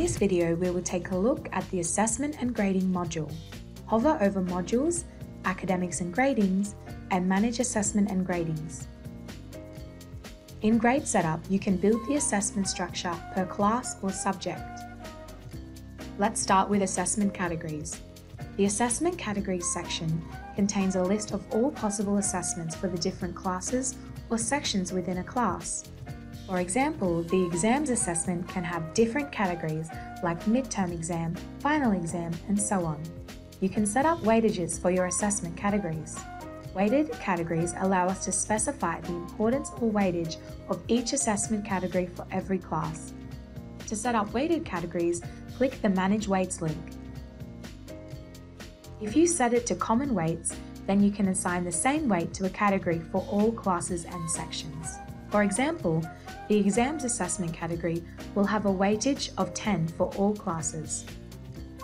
this video, we will take a look at the Assessment and Grading module. Hover over Modules, Academics and Gradings, and Manage Assessment and Gradings. In Grade Setup, you can build the assessment structure per class or subject. Let's start with assessment categories. The Assessment Categories section contains a list of all possible assessments for the different classes or sections within a class. For example, the exams assessment can have different categories like midterm exam, final exam, and so on. You can set up weightages for your assessment categories. Weighted categories allow us to specify the importance or weightage of each assessment category for every class. To set up weighted categories, click the Manage Weights link. If you set it to common weights, then you can assign the same weight to a category for all classes and sections. For example, the exams assessment category will have a weightage of 10 for all classes.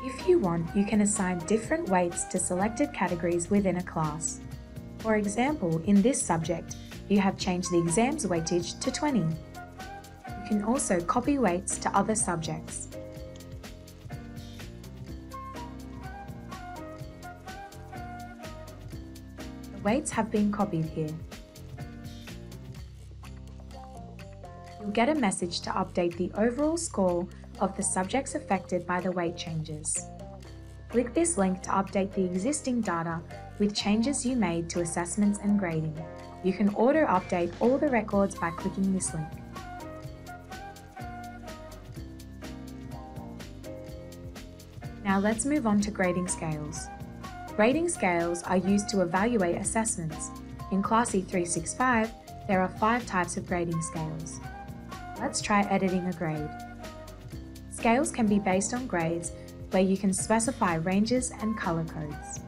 If you want, you can assign different weights to selected categories within a class. For example, in this subject, you have changed the exams weightage to 20. You can also copy weights to other subjects. The weights have been copied here. You'll get a message to update the overall score of the subjects affected by the weight changes. Click this link to update the existing data with changes you made to assessments and grading. You can auto update all the records by clicking this link. Now let's move on to grading scales. Grading scales are used to evaluate assessments. In CLASSE 365, there are five types of grading scales. Let's try editing a grade. Scales can be based on grades where you can specify ranges and color codes.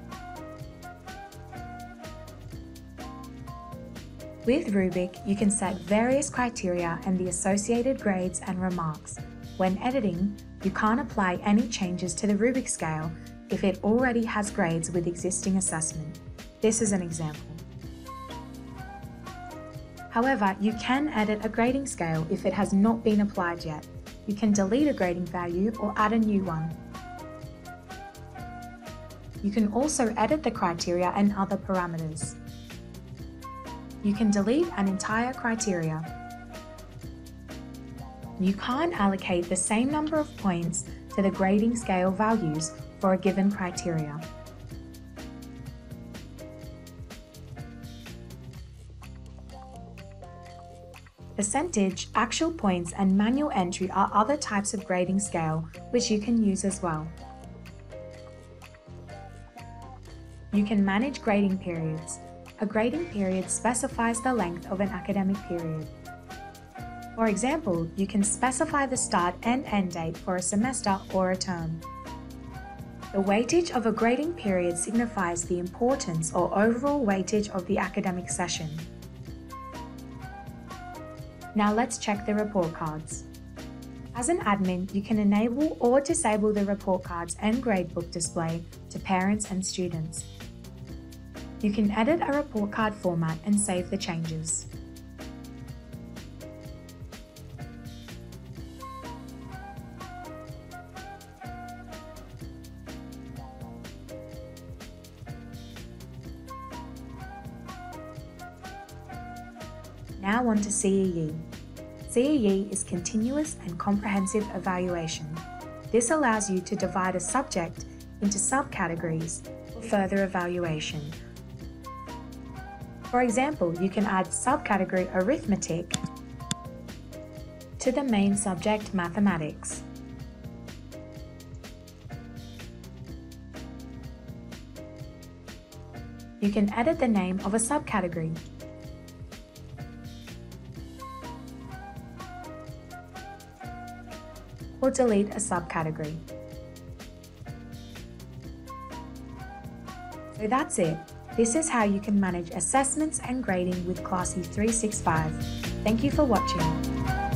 With rubric, you can set various criteria and the associated grades and remarks. When editing, you can't apply any changes to the rubric scale if it already has grades with existing assessment. This is an example. However, you can edit a grading scale if it has not been applied yet. You can delete a grading value or add a new one. You can also edit the criteria and other parameters you can delete an entire criteria. You can't allocate the same number of points to the grading scale values for a given criteria. Percentage, actual points and manual entry are other types of grading scale which you can use as well. You can manage grading periods. A grading period specifies the length of an academic period. For example, you can specify the start and end date for a semester or a term. The weightage of a grading period signifies the importance or overall weightage of the academic session. Now let's check the report cards. As an admin, you can enable or disable the report cards and gradebook display to parents and students. You can edit a report card format and save the changes. Now on to CCE. CCE is Continuous and Comprehensive Evaluation. This allows you to divide a subject into subcategories for further evaluation for example, you can add subcategory arithmetic to the main subject mathematics. You can edit the name of a subcategory. Or delete a subcategory. So that's it. This is how you can manage assessments and grading with CLASSE 365. Thank you for watching.